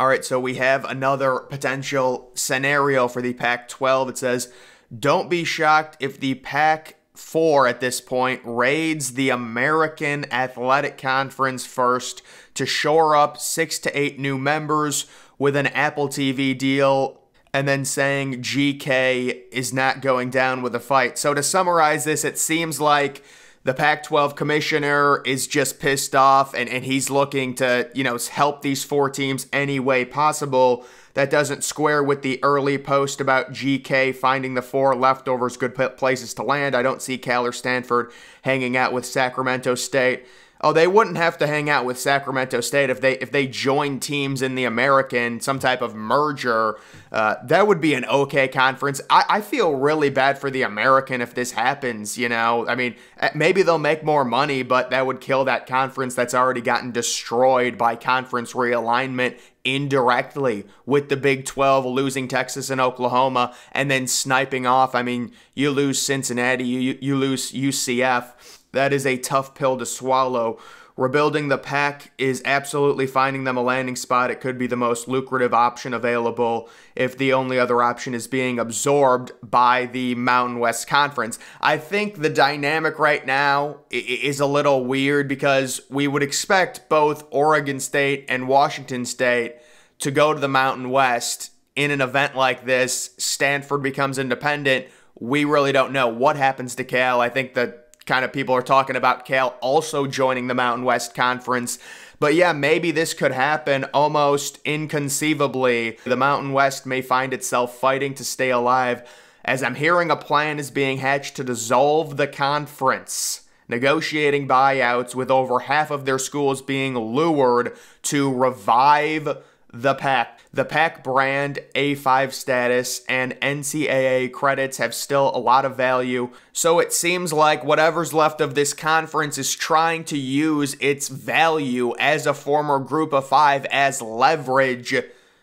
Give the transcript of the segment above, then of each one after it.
All right, so we have another potential scenario for the Pac 12. It says, Don't be shocked if the Pac 4 at this point raids the American Athletic Conference first to shore up six to eight new members with an Apple TV deal and then saying GK is not going down with a fight. So to summarize this, it seems like the Pac 12 commissioner is just pissed off and, and he's looking to, you know, help these four teams any way possible. That doesn't square with the early post about GK finding the four leftovers good places to land. I don't see Cal or Stanford hanging out with Sacramento State. Oh, they wouldn't have to hang out with Sacramento State if they if they joined teams in the American, some type of merger. Uh, that would be an okay conference. I, I feel really bad for the American if this happens. You know, I mean, eh, maybe they'll make more money, but that would kill that conference that's already gotten destroyed by conference realignment indirectly with the Big 12 losing Texas and Oklahoma and then sniping off. I mean, you lose Cincinnati, you, you lose UCF that is a tough pill to swallow. Rebuilding the pack is absolutely finding them a landing spot. It could be the most lucrative option available if the only other option is being absorbed by the Mountain West Conference. I think the dynamic right now is a little weird because we would expect both Oregon State and Washington State to go to the Mountain West in an event like this. Stanford becomes independent. We really don't know what happens to Cal. I think that kind of people are talking about Cal also joining the Mountain West Conference. But yeah, maybe this could happen almost inconceivably. The Mountain West may find itself fighting to stay alive as I'm hearing a plan is being hatched to dissolve the conference negotiating buyouts with over half of their schools being lured to revive the Pac. The Pac brand, A5 status, and NCAA credits have still a lot of value, so it seems like whatever's left of this conference is trying to use its value as a former group of five as leverage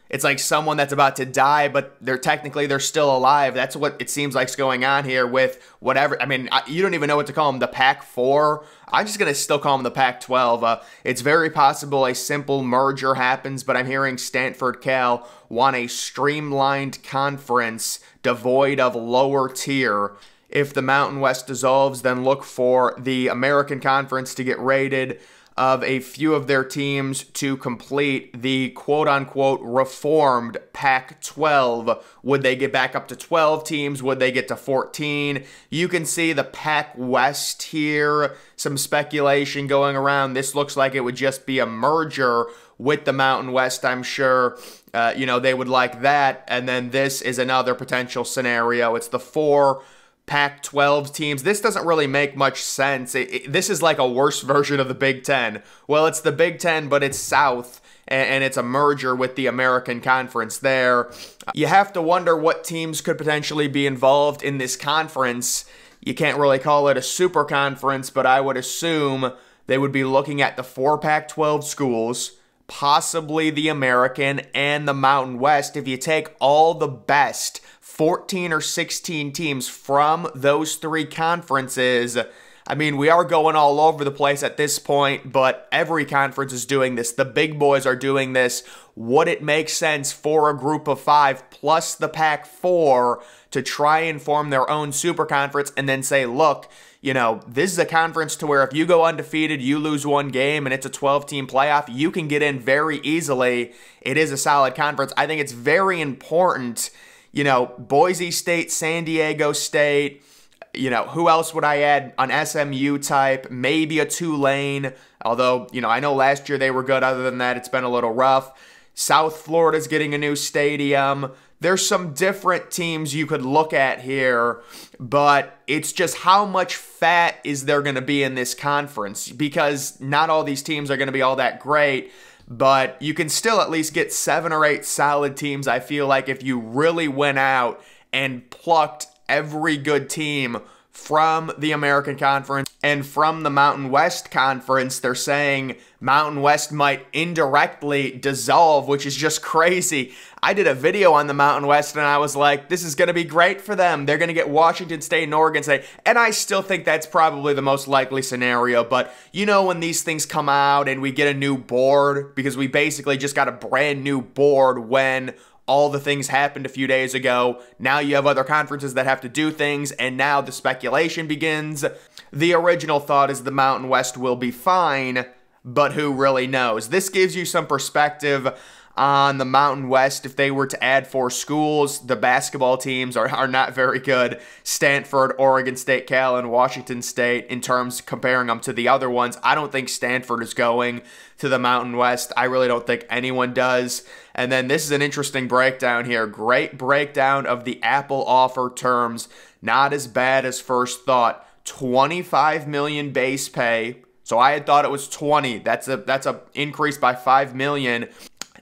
it's like someone that's about to die, but they're technically they're still alive. That's what it seems like's going on here with whatever. I mean, you don't even know what to call them. The Pac Four. I'm just gonna still call them the Pac 12. Uh, it's very possible a simple merger happens, but I'm hearing Stanford Cal want a streamlined conference devoid of lower tier. If the Mountain West dissolves, then look for the American Conference to get raided of a few of their teams to complete the quote unquote reformed Pac 12. Would they get back up to 12 teams? Would they get to 14? You can see the Pac West here, some speculation going around. This looks like it would just be a merger with the Mountain West, I'm sure. Uh, you know, they would like that. And then this is another potential scenario. It's the four Pac 12 teams. This doesn't really make much sense. It, it, this is like a worse version of the Big Ten. Well, it's the Big Ten, but it's South, and, and it's a merger with the American Conference there. You have to wonder what teams could potentially be involved in this conference. You can't really call it a super conference, but I would assume they would be looking at the four Pac 12 schools possibly the American and the Mountain West. If you take all the best 14 or 16 teams from those three conferences. I mean, we are going all over the place at this point, but every conference is doing this. The big boys are doing this. Would it make sense for a group of five plus the Pac 4 to try and form their own super conference and then say, look, you know, this is a conference to where if you go undefeated, you lose one game, and it's a 12 team playoff, you can get in very easily. It is a solid conference. I think it's very important you know, Boise State, San Diego State. You know, who else would I add? An SMU type, maybe a Tulane. Although, you know, I know last year they were good. Other than that, it's been a little rough. South Florida's getting a new stadium. There's some different teams you could look at here, but it's just how much fat is there going to be in this conference because not all these teams are going to be all that great but you can still at least get seven or eight solid teams. I feel like if you really went out and plucked every good team from the American Conference and from the Mountain West Conference. They're saying Mountain West might indirectly dissolve, which is just crazy. I did a video on the Mountain West and I was like, this is going to be great for them. They're going to get Washington State and Oregon State. And I still think that's probably the most likely scenario. But you know, when these things come out and we get a new board, because we basically just got a brand new board when all the things happened a few days ago. Now you have other conferences that have to do things, and now the speculation begins. The original thought is the Mountain West will be fine, but who really knows? This gives you some perspective on the Mountain West, if they were to add four schools, the basketball teams are, are not very good. Stanford, Oregon State, Cal, and Washington State, in terms comparing them to the other ones. I don't think Stanford is going to the Mountain West. I really don't think anyone does. And then this is an interesting breakdown here. Great breakdown of the Apple offer terms. Not as bad as first thought. 25 million base pay. So I had thought it was 20. That's a that's a increase by 5 million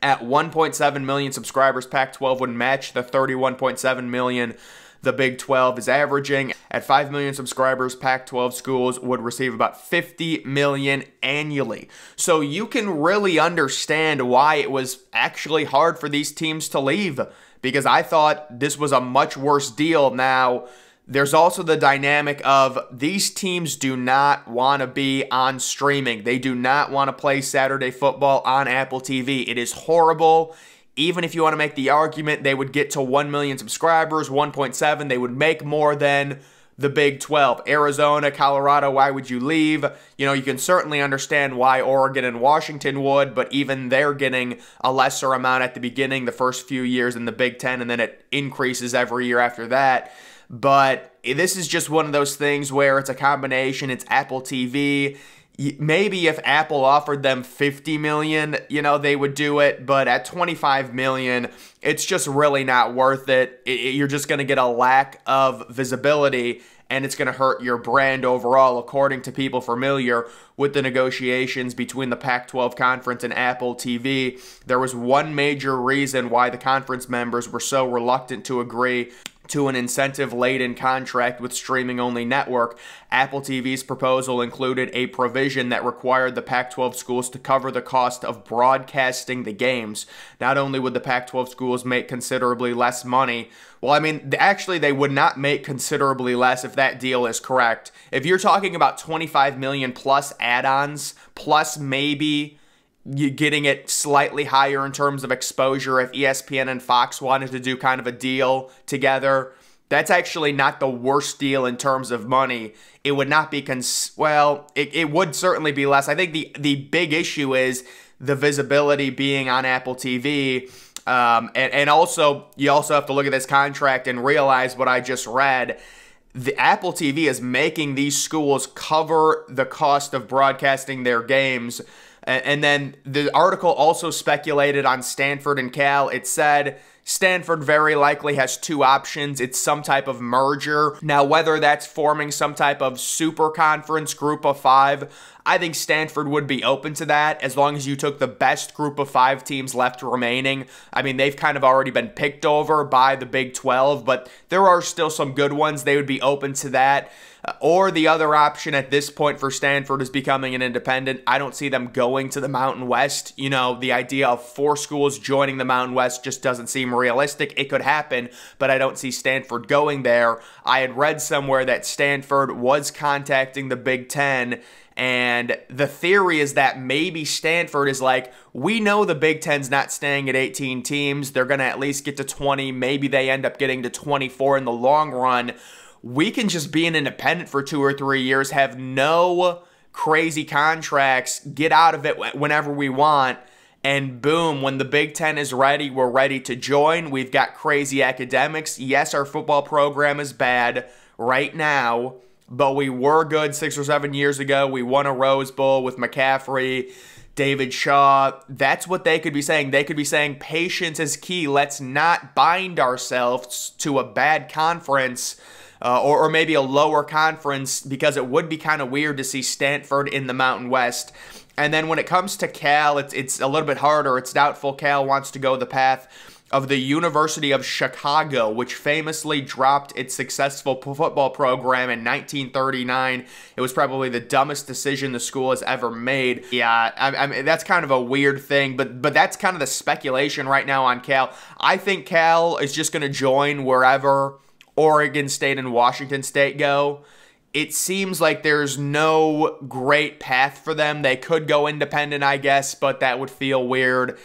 at 1.7 million subscribers, Pac 12 would match the 31.7 million the Big 12 is averaging. At 5 million subscribers, Pac 12 schools would receive about 50 million annually. So you can really understand why it was actually hard for these teams to leave because I thought this was a much worse deal. Now, there's also the dynamic of these teams do not want to be on streaming. They do not want to play Saturday football on Apple TV. It is horrible. Even if you want to make the argument they would get to 1 million subscribers, 1.7, they would make more than the Big 12. Arizona, Colorado, why would you leave? You know, you can certainly understand why Oregon and Washington would, but even they're getting a lesser amount at the beginning, the first few years in the Big 10, and then it increases every year after that. But this is just one of those things where it's a combination. It's Apple TV. Maybe if Apple offered them 50 million, you know, they would do it. But at 25 million, it's just really not worth it. You're just going to get a lack of visibility and it's going to hurt your brand overall, according to people familiar with the negotiations between the Pac 12 conference and Apple TV. There was one major reason why the conference members were so reluctant to agree to an incentive laden contract with streaming only network, Apple TV's proposal included a provision that required the Pac 12 schools to cover the cost of broadcasting the games. Not only would the Pac 12 schools make considerably less money, well, I mean, actually, they would not make considerably less if that deal is correct. If you're talking about 25 million plus add ons, plus maybe you getting it slightly higher in terms of exposure if ESPN and Fox wanted to do kind of a deal together. That's actually not the worst deal in terms of money. It would not be cons well, it, it would certainly be less. I think the the big issue is the visibility being on Apple TV. Um, and, and also, you also have to look at this contract and realize what I just read the Apple TV is making these schools cover the cost of broadcasting their games and then the article also speculated on Stanford and Cal. It said Stanford very likely has two options. It's some type of merger. Now, whether that's forming some type of super conference group of five, I think Stanford would be open to that as long as you took the best group of five teams left remaining. I mean, they've kind of already been picked over by the Big 12, but there are still some good ones. They would be open to that. Uh, or the other option at this point for Stanford is becoming an independent. I don't see them going to the Mountain West. You know, the idea of four schools joining the Mountain West just doesn't seem realistic. It could happen, but I don't see Stanford going there. I had read somewhere that Stanford was contacting the Big Ten. And the theory is that maybe Stanford is like, we know the Big Ten's not staying at 18 teams. They're going to at least get to 20. Maybe they end up getting to 24 in the long run we can just be an independent for two or three years, have no crazy contracts, get out of it whenever we want. And boom, when the Big Ten is ready, we're ready to join. We've got crazy academics. Yes, our football program is bad right now, but we were good six or seven years ago. We won a Rose Bowl with McCaffrey, David Shaw. That's what they could be saying. They could be saying patience is key. Let's not bind ourselves to a bad conference uh, or, or maybe a lower conference because it would be kind of weird to see Stanford in the Mountain West. And then when it comes to Cal, it's, it's a little bit harder. It's doubtful Cal wants to go the path of the University of Chicago, which famously dropped its successful football program in 1939. It was probably the dumbest decision the school has ever made. Yeah, I, I mean, that's kind of a weird thing, but but that's kind of the speculation right now on Cal. I think Cal is just going to join wherever Oregon State and Washington State go it seems like there's no great path for them. They could go independent, I guess, but that would feel weird.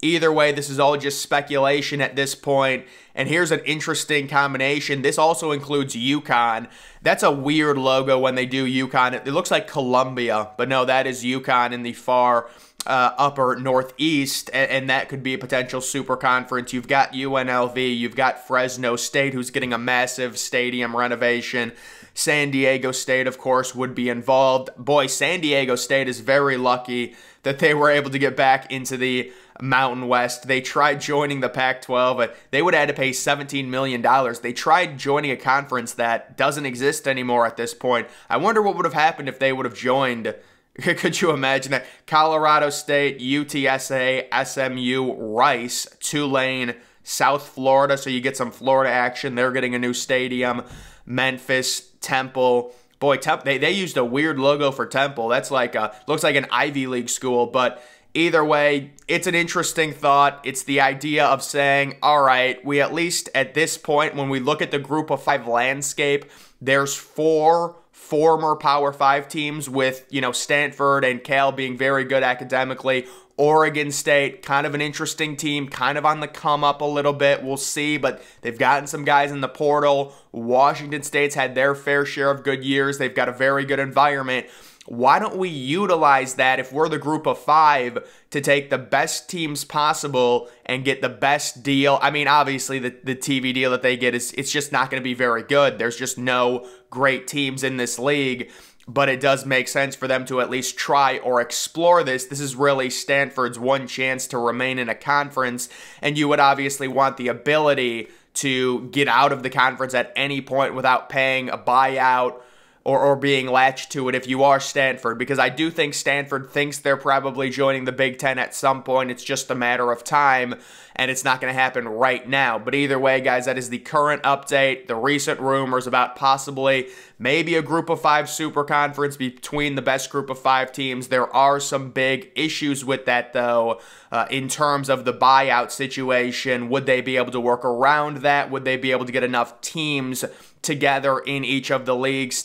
Either way, this is all just speculation at this point. And here's an interesting combination. This also includes UConn. That's a weird logo when they do UConn. It looks like Columbia, but no, that is UConn in the far uh, upper northeast, and, and, that could be a potential super conference. You've got UNLV, you've got Fresno State, who's getting a massive stadium renovation. San Diego State, of course, would be involved. Boy, San Diego State is very lucky that they were able to get back into the Mountain West. They tried joining the Pac 12, but they would have had to pay $17 million. They tried joining a conference that doesn't exist anymore at this point. I wonder what would have happened if they would have joined. Could you imagine that? Colorado State, UTSA, SMU, Rice, Tulane, South Florida, so you get some Florida action. They're getting a new stadium. Memphis, Temple. Boy, Temple, they, they used a weird logo for Temple. That's like a, looks like an Ivy League school, but Either way, it's an interesting thought. It's the idea of saying, all right, we at least at this point, when we look at the group of five landscape, there's four former Power Five teams with, you know, Stanford and Cal being very good academically. Oregon State, kind of an interesting team, kind of on the come up a little bit. We'll see, but they've gotten some guys in the portal. Washington State's had their fair share of good years. They've got a very good environment why don't we utilize that if we're the group of five to take the best teams possible and get the best deal? I mean, obviously the, the TV deal that they get is it's just not going to be very good. There's just no great teams in this league but it does make sense for them to at least try or explore this. This is really Stanford's one chance to remain in a conference, and you would obviously want the ability to get out of the conference at any point without paying a buyout or, or being latched to it if you are Stanford, because I do think Stanford thinks they're probably joining the Big Ten at some point. It's just a matter of time, and it's not going to happen right now. But either way, guys, that is the current update, the recent rumors about possibly maybe a group of five super conference between the best group of five teams. There are some big issues with that, though, uh, in terms of the buyout situation. Would they be able to work around that? Would they be able to get enough teams? together in each of the leagues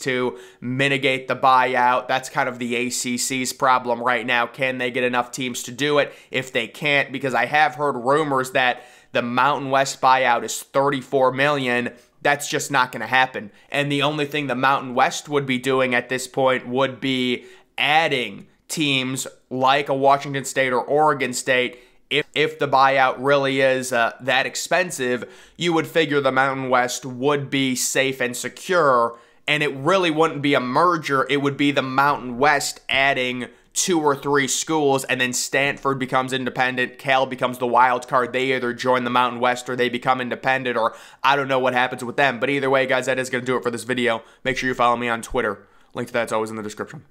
mitigate the buyout. That's kind of the ACC's problem right now. Can they get enough teams to do it? If they can't, because I have heard rumors that the Mountain West buyout is 34 million. That's just not going to happen. And the only thing the Mountain West would be doing at this point would be adding teams like a Washington State or Oregon State if, if the buyout really is uh, that expensive, you would figure the Mountain West would be safe and secure, and it really wouldn't be a merger. It would be the Mountain West adding two or three schools, and then Stanford becomes independent. Cal becomes the wild card. They either join the Mountain West or they become independent, or I don't know what happens with them. But either way, guys, that is going to do it for this video. Make sure you follow me on Twitter. Link to that's always in the description.